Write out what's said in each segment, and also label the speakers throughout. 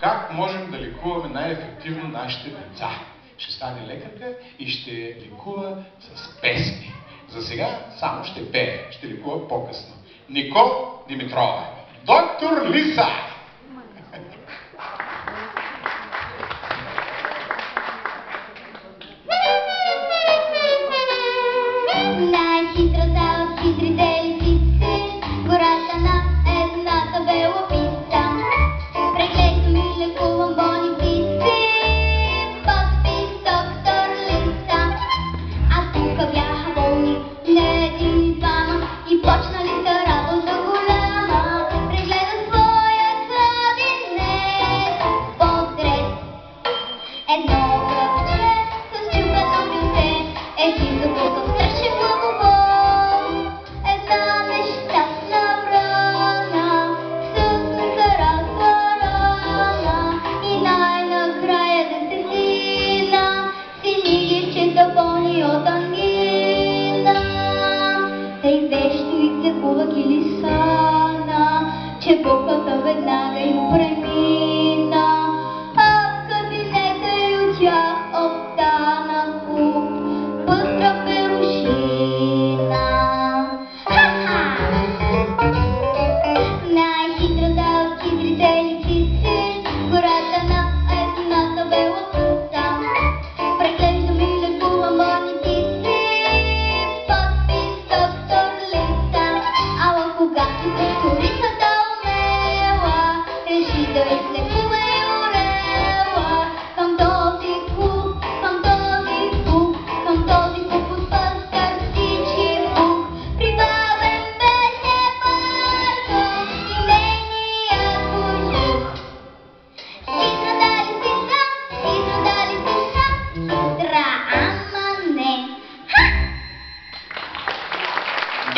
Speaker 1: как можем да лекуваме най-ефективно нашите деца. Ще стане лекарка и ще лекува с песни. За сега само ще пее, ще лекува по-късно. Нико Димитрова. Доктор Лиса!
Speaker 2: Хитрота от хитрите bili sana, če bo pa to vedna, ga ju premi.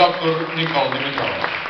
Speaker 1: Dr. Nikol Dimitrov.